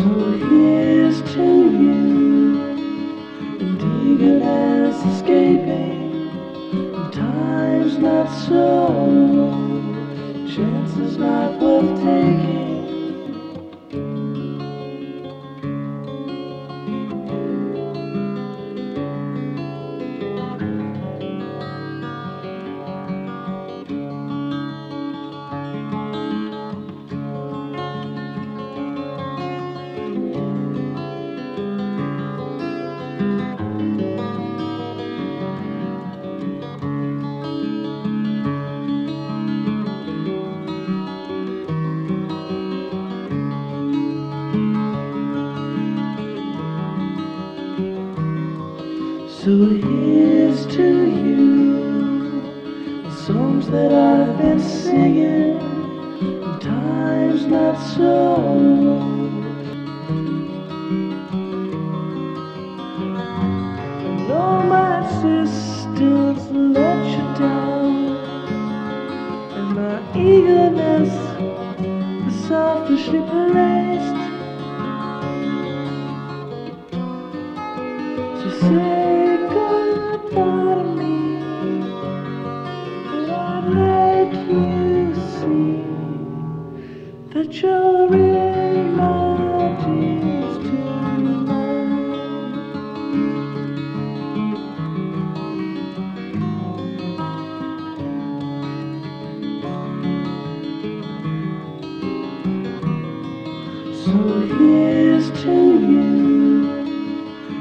So here's to you, and eager as escaping. Time's not so, chances not worth taking. So here's to you, the songs that I've been singing, and time's not so. I know my sisters let you down, and my eagerness is selfishly placed. So say that you're in my tonight. So here's to you,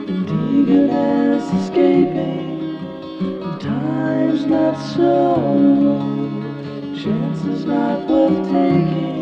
and eager as escaping. And time's not so, chances not worth taking.